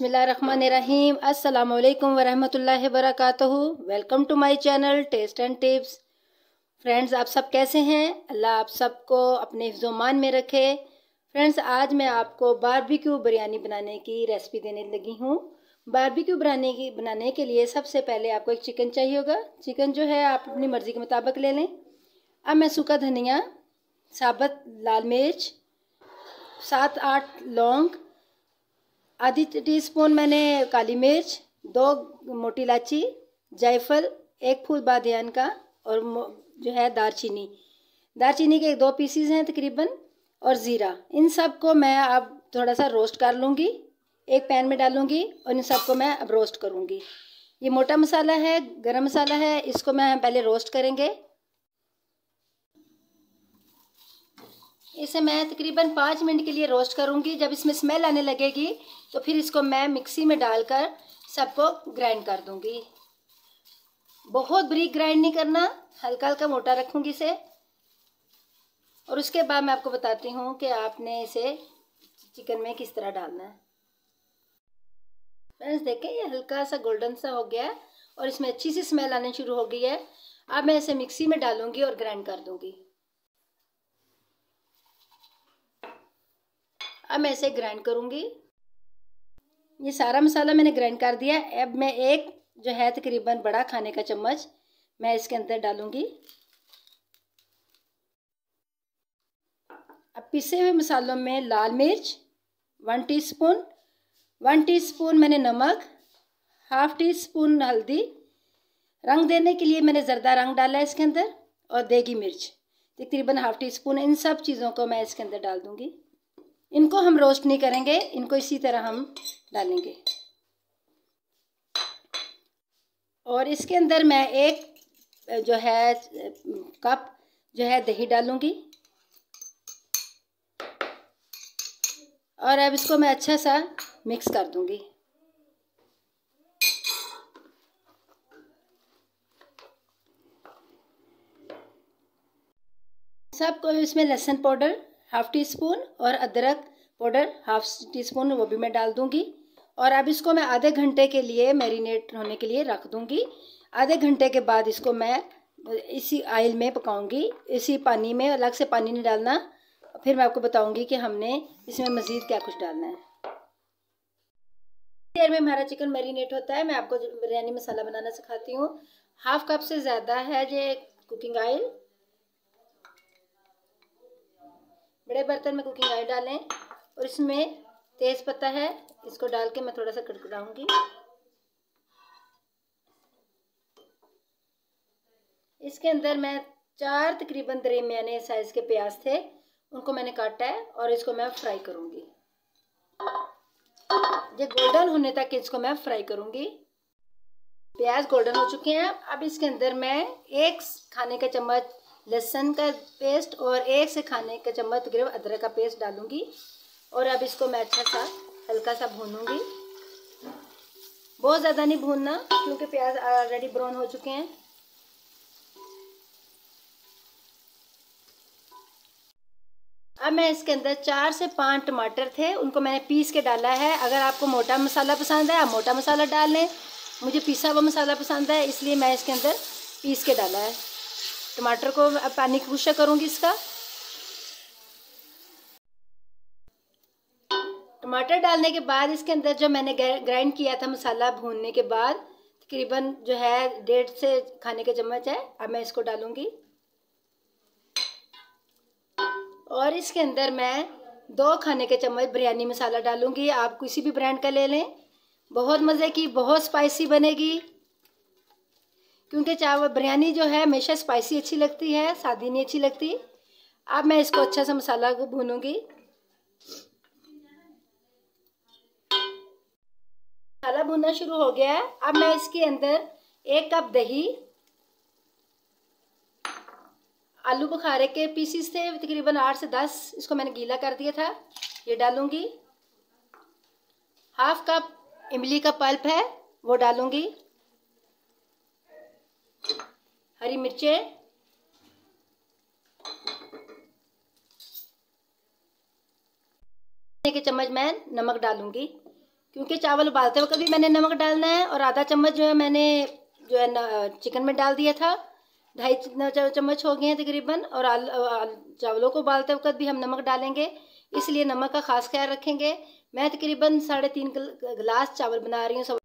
बसमीम अस्सलाम वालेकुम वरहमतुल्लाहि वबरकातुहू। Welcome to my channel taste and tips. Friends, आप सब कैसे हैं? अल्लाह आप सबको अपने हिफ्जोमान में रखे। फ्रेंड्स, आज मैं आपको बारबेक्यू बिरयानी बनाने की रेसिपी देने लगी हूँ। बारबेक्यू बनाने की, बनाने के लिए सबसे पहले आपको एक चिकन चाहिए होगा। चिकन जो है, आप अपनी मर्ज़ी के मुताबिक ले लें। अब मैं सूखा धनिया, साबत, लाल मिर्च, सात आठ लौंग आधी टीस्पून मैंने काली मिर्च, दो मोटी इलायची, जायफल, एक फूल बादन का और जो है दारचीनी। दारचीनी के दो पीसीज हैं तकरीबन और ज़ीरा। इन सबको मैं अब थोड़ा सा रोस्ट कर लूँगी। एक पैन में डालूँगी और इन सबको मैं अब रोस्ट करूँगी। ये मोटा मसाला है, गरम मसाला है, इसको मैं पहले रोस्ट करेंगे। इसे मैं तकरीबन पाँच मिनट के लिए रोस्ट करूँगी। जब इसमें स्मेल आने लगेगी तो फिर इसको मैं मिक्सी में डालकर सबको ग्राइंड कर दूँगी। बहुत ब्रीक ग्राइंड नहीं करना, हल्का हल्का मोटा रखूँगी इसे। और उसके बाद मैं आपको बताती हूँ कि आपने इसे चिकन में किस तरह डालना है। फ्रेंड्स, देखें, ये हल्का सा गोल्डन सा हो गया है और इसमें अच्छी सी स्मेल आने शुरू हो गई है। अब मैं इसे मिक्सी में डालूँगी और ग्राइंड कर दूँगी। अब मैं इसे ग्राइंड करूँगी। ये सारा मसाला मैंने ग्राइंड कर दिया अब मैं एक, जो है, तकरीबन बड़ा खाने का चम्मच मैं इसके अंदर डालूँगी। अब पिसे हुए मसालों में लाल मिर्च वन टीस्पून वन टीस्पून मैंने नमक हाफ़ टी स्पून हल्दी। रंग देने के लिए मैंने ज़रदा रंग डाला है इसके अंदर और देगी मिर्च। तकरीबन हाफ़ टी स्पून इन सब चीज़ों को मैं इसके अंदर डाल दूँगी। इनको हम रोस्ट नहीं करेंगे, इनको इसी तरह हम डालेंगे। और इसके अंदर मैं एक, जो है, कप, जो है, दही डालूँगी। और अब इसको मैं अच्छा सा मिक्स कर दूँगी। सबको इसमें लहसुन पाउडर हाफ़ टी स्पून और अदरक पाउडर हाफ़ टी स्पून वो भी मैं डाल दूँगी। और अब इसको मैं आधे घंटे के लिए मैरिनेट होने के लिए रख दूँगी। आधे घंटे के बाद इसको मैं इसी आयल में पकाऊँगी। इसी पानी में अलग से पानी नहीं डालना। फिर मैं आपको बताऊँगी कि हमने इसमें मज़ीद क्या कुछ डालना है। देर में हमारा चिकन मैरिनेट होता है। मैं आपको बिरयानी मसाला बनाना सिखाती हूँ। हाफ़ कप से ज़्यादा है ये कुकिंग ऑयल बड़े बर्तन में कुकिंग ऑयल डालें और इसमें तेज़ पत्ता है, इसको डाल के मैं थोड़ा सा कड़कड़ाऊँगी। इसके अंदर मैं चार तकरीबन दरमियाने साइज़ के प्याज थे, उनको मैंने काटा है और इसको मैं फ्राई करूँगी। ये गोल्डन होने तक इसको मैं फ्राई करूँगी। प्याज गोल्डन हो चुके हैं, अब इसके अंदर मैं एक खाने का चम्मच लहसुन का पेस्ट और एक से खाने का चम्मच तकरीबन अदरक का पेस्ट डालूँगी। और अब इसको मैं अच्छा सा हल्का सा भूनूँगी। बहुत ज़्यादा नहीं भूनना, क्योंकि प्याज ऑलरेडी ब्राउन हो चुके हैं। अब मैं इसके अंदर चार से पाँच टमाटर थे, उनको मैंने पीस के डाला है। अगर आपको मोटा मसाला पसंद है, आप मोटा मसाला डाल लें। मुझे पीसा हुआ मसाला पसंद है, इसलिए मैं इसके अंदर पीस के डाला है। टमाटर को पानी खुशा करूँगी इसका। टमाटर डालने के बाद इसके अंदर जो मैंने ग्राइंड किया था मसाला भूनने के बाद, तकरीबन जो है डेढ़ से खाने के चम्मच है, अब मैं इसको डालूँगी। और इसके अंदर मैं दो खाने के चम्मच बिरयानी मसाला डालूँगी। आप किसी भी ब्रांड का ले लें। बहुत मज़े की, बहुत स्पाइसी बनेगी। क्योंकि चावल, बिरयानी जो है हमेशा स्पाइसी अच्छी लगती है, सादी नहीं अच्छी लगती। अब मैं इसको अच्छा सा मसाला भूनूँगी। मसाला भूनना शुरू हो गया है। अब मैं इसके अंदर एक कप दही, आलू बुखारे के पीसीस थे, तकरीबन आठ से दस। इसको मैंने गीला कर दिया था। ये डालूँगी। हाफ़ कप इमली का पल्प है, वो डालूँगी। हरी मिर्चें। के चम्मच मैं नमक डालूँगी क्योंकि चावल उबालते वक्त भी मैंने नमक डालना है और आधा चम्मच जो है मैंने जो है ना चिकन में डाल दिया था। ढाई चम्मच हो गए हैं तकरीबन और आल, आल चावलों को उबालते वक्त भी हम नमक डालेंगे। इसलिए नमक का खास ख्याल रखेंगे। मैं तकरीबन साढ़े तीन गिलास चावल बना रही हूँ।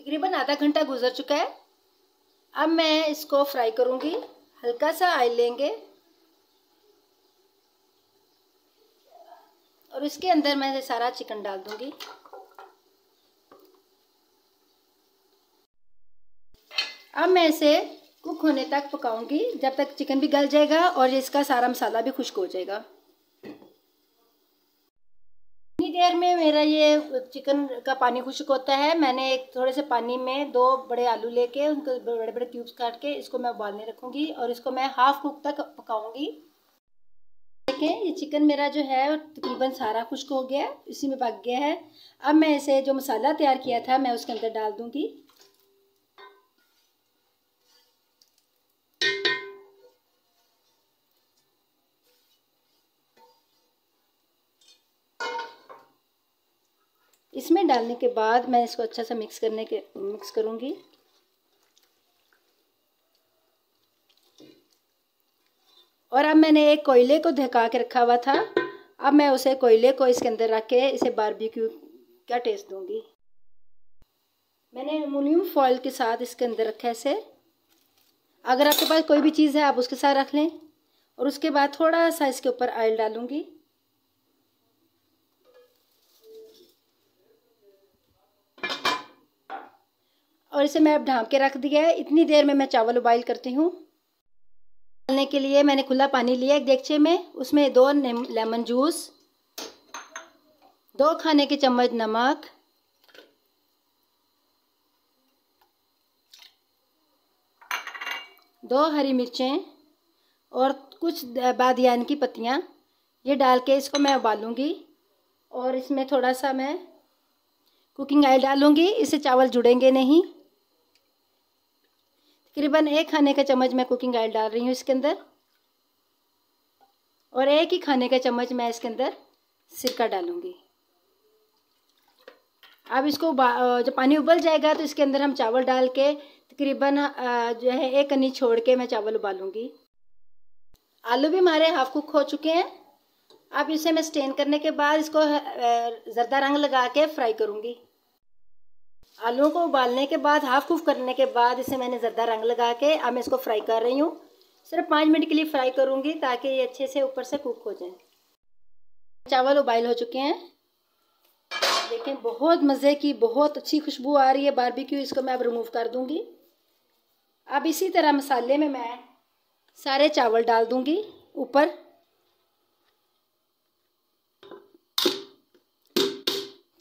तकरीबन आधा घंटा गुजर चुका है। अब मैं इसको फ्राई करूँगी। हल्का सा ऑयल लेंगे। और इसके अंदर मैं सारा चिकन डाल दूँगी। अब मैं इसे कुक होने तक पकाऊँगी। जब तक चिकन भी गल जाएगा और इसका सारा मसाला भी खुश्क हो जाएगा। देर में मेरा ये चिकन का पानी खुशक होता है। मैंने एक थोड़े से पानी में दो बड़े आलू लेके उनको बड़े बड़े क्यूब्स काट के इसको मैं उबालने रखूँगी और इसको मैं हाफ़ कुक तक पकाऊँगी। देखें, ये चिकन मेरा जो है तकरीबन सारा खुश्क हो गया, इसी में पक गया है। अब मैं इसे जो मसाला तैयार किया था, मैं उसके अंदर डाल दूँगी। इसमें डालने के बाद मैं इसको अच्छा सा मिक्स करने के मिक्स करूँगी। और अब मैंने एक कोयले को धका के रखा हुआ था। अब मैं उसे कोयले को इसके अंदर रख के इसे बारबेक्यू का टेस्ट दूँगी। मैंने एलुमिनियम फॉयल के साथ इसके अंदर रखा है इसे। अगर आपके पास कोई भी चीज़ है, आप उसके साथ रख लें। और उसके बाद थोड़ा सा इसके ऊपर ऑयल डालूँगी। और इसे मैं अब ढाँप के रख दिया है। इतनी देर में मैं चावल उबाइल करती हूँ। डालने के लिए मैंने खुला पानी लिया एक देगचे में। उसमें दो लेमन जूस, दो खाने के चम्मच नमक, दो हरी मिर्चें और कुछ बादियान की पत्तियाँ। ये डाल के इसको मैं उबालूँगी और इसमें थोड़ा सा मैं कुकिंग ऑयल डालूँगी। इससे चावल जुड़ेंगे नहीं। तकरीबन एक खाने का चम्मच मैं कुकिंग ऑयल डाल रही हूँ इसके अंदर। और एक ही खाने का चम्मच मैं इसके अंदर सिरका डालूँगी। अब इसको जब पानी उबल जाएगा तो इसके अंदर हम चावल डाल के तकरीबन जो है एक कनी छोड़ के मैं चावल उबालूँगी। आलू भी हमारे हाफ़ कुक हो चुके हैं। अब इसे मैं स्टेन करने के बाद इसको ज़रदा रंग लगा के फ्राई करूँगी। आलूओं को उबालने के बाद हाफ़ कुक करने के बाद इसे मैंने ज़्यादा रंग लगा के अब मैं इसको फ्राई कर रही हूँ। सिर्फ़ पाँच मिनट के लिए फ्राई करूँगी ताकि ये अच्छे से ऊपर से कुक हो जाए। चावल उबाइल हो चुके हैं। देखें, बहुत मज़े की, बहुत अच्छी खुशबू आ रही है बारबेक्यू इसको मैं अब रिमूव कर दूँगी। अब इसी तरह मसाले में मैं सारे चावल डाल दूँगी ऊपर।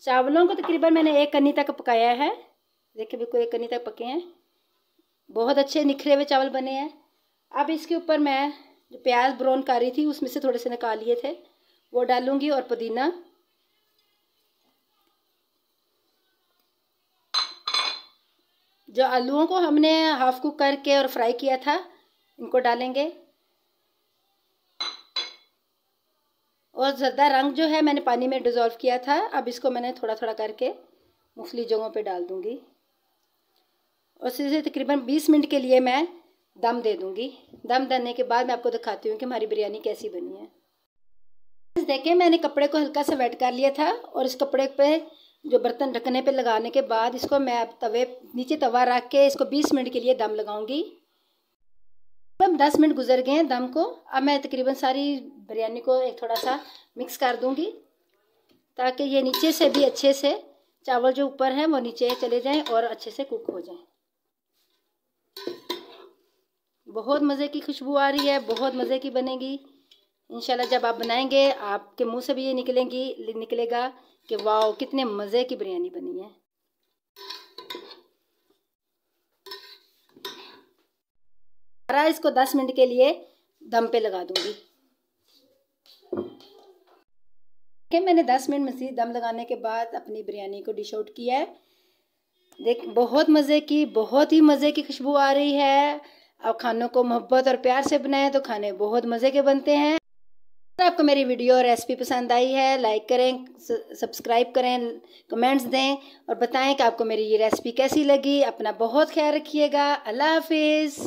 चावलों को तकरीबन मैंने एक कन्नी तक पकाया है। देखिए बिल्कुल एक कन्नी तक पके हैं। बहुत अच्छे निखरे हुए चावल बने हैं। अब इसके ऊपर मैं जो प्याज ब्राउन कर रही थी, उसमें से थोड़े से निकाल लिए थे। वो डालूँगी और पुदीना। जो आलूओं को हमने हाफ़ कुक करके और फ्राई किया था, इनको डालेंगे। और ज़्यादा रंग जो है मैंने पानी में डिज़ोल्व किया था। अब इसको मैंने थोड़ा थोड़ा करके मुफली जगहों पे डाल दूँगी। और इसे तकरीबन 20 मिनट के लिए मैं दम दे दूँगी। दम देने के बाद मैं आपको दिखाती हूँ कि हमारी बिरयानी कैसी बनी है। देखें, मैंने कपड़े को हल्का सा वेट कर लिया था और इस कपड़े पे जो बर्तन रखने पे लगाने के बाद इसको मैं अब तवे, नीचे तवा रख के इसको 20 मिनट के लिए दम लगाऊँगी। अब दस मिनट गुजर गए हैं दम को। अब मैं तकरीबन सारी बिरयानी को एक थोड़ा सा मिक्स कर दूँगी, ताकि ये नीचे से भी अच्छे से चावल जो ऊपर हैं वो नीचे चले जाएँ और अच्छे से कुक हो जाएँ। बहुत मज़े की खुशबू आ रही है, बहुत मज़े की बनेगी। इंशाल्लाह जब आप बनाएँगे, आपके मुँह से भी ये निकलेंगी, निकलेगा कि वाह कितने मज़े की बिरयानी बनी है। इसको दस मिनट के लिए दम पे लगा दूँगी। देखिए मैंने दस मिनट मजीद दम लगाने के बाद अपनी बिरयानी को डिश आउट किया है। देख, बहुत मज़े की, बहुत ही मज़े की खुशबू आ रही है। अब खानों को मोहब्बत और प्यार से बनाएँ तो खाने बहुत मज़े के बनते हैं। अगर आपको मेरी वीडियो और रेसिपी पसंद आई है लाइक करें सब्सक्राइब करें कमेंट्स दें और बताएँ कि आपको मेरी ये रेसिपी कैसी लगी। अपना बहुत ख्याल रखिएगा। अल्लाह हाफिज़।